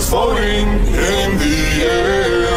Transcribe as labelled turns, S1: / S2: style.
S1: floating in the air.